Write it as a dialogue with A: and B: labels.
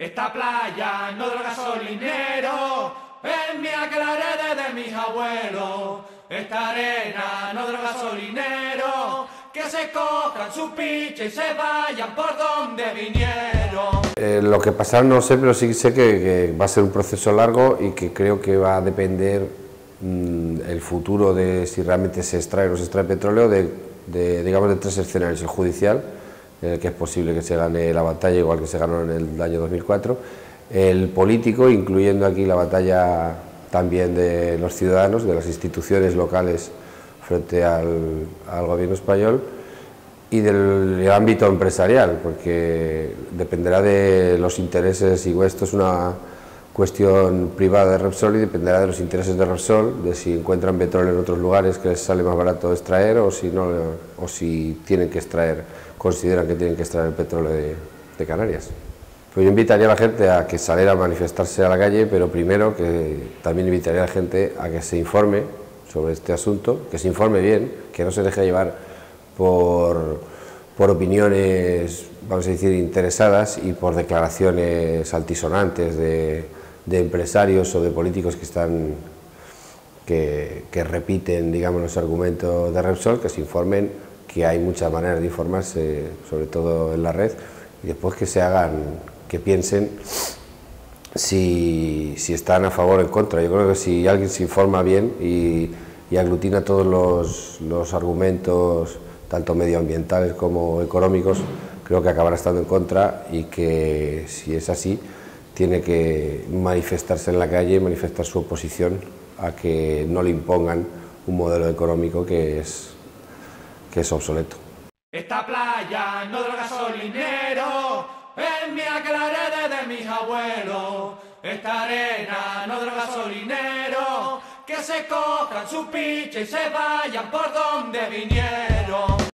A: Esta playa no del gasolinero es la heredé de mis abuelos. Esta arena no del gasolinero que se cojan su piche y se vayan por donde vinieron.
B: Eh, lo que pasará no sé, pero sí sé que, va a ser un proceso largo y que creo que va a depender mmm, el futuro de si realmente se extrae o no se extrae petróleo de, digamos, de tres escenarios. El judicial, en el que es posible que se gane la batalla igual que se ganó en el año 2004, el político, incluyendo aquí la batalla también de los ciudadanos, de las instituciones locales frente al, al gobierno español, y del ámbito empresarial, porque dependerá de los intereses, y esto es una cuestión privada de Repsol y dependerá de los intereses de Repsol, de si encuentran petróleo en otros lugares que les sale más barato extraer o si, no, o si tienen que extraer, consideran que tienen que extraer el petróleo de, de Canarias. Pues yo invitaría a la gente a que saliera a manifestarse a la calle, pero primero que también invitaría a la gente a que se informe sobre este asunto, que se informe bien, que no se deje llevar por, por opiniones, vamos a decir, interesadas y por declaraciones altisonantes de, de empresarios o de políticos que están que, repiten, digamos, los argumentos de Repsol, que se informen que hay muchas maneras de informarse, sobre todo en la red, y después que se hagan, que piensen si, si, están a favor o en contra. Yo creo que si alguien se informa bien y, y aglutina todos los, los, argumentos, tanto medioambientales como económicos, creo que acabará estando en contra y que si es así, tiene que manifestarse en la calle, manifestar su oposición a que no le impongan un modelo económico que es, que es obsoleto.
A: Esta playa no del gasolinero es la heredé de mis abuelos. Esta arena no del gasolinero que se cojan su piche y se vayan por donde vinieron.